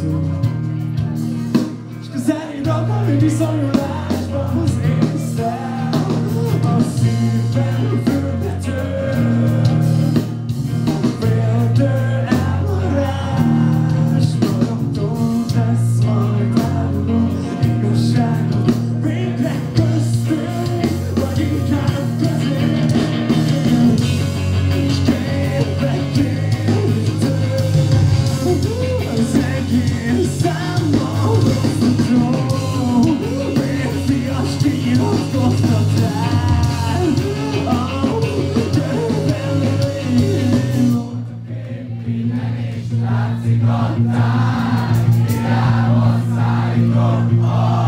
soon. Cause I ain't nobody, so I Santa, Santa, Santa,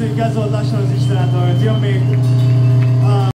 köszönjük gázoldással az Istenától, hogy jön még.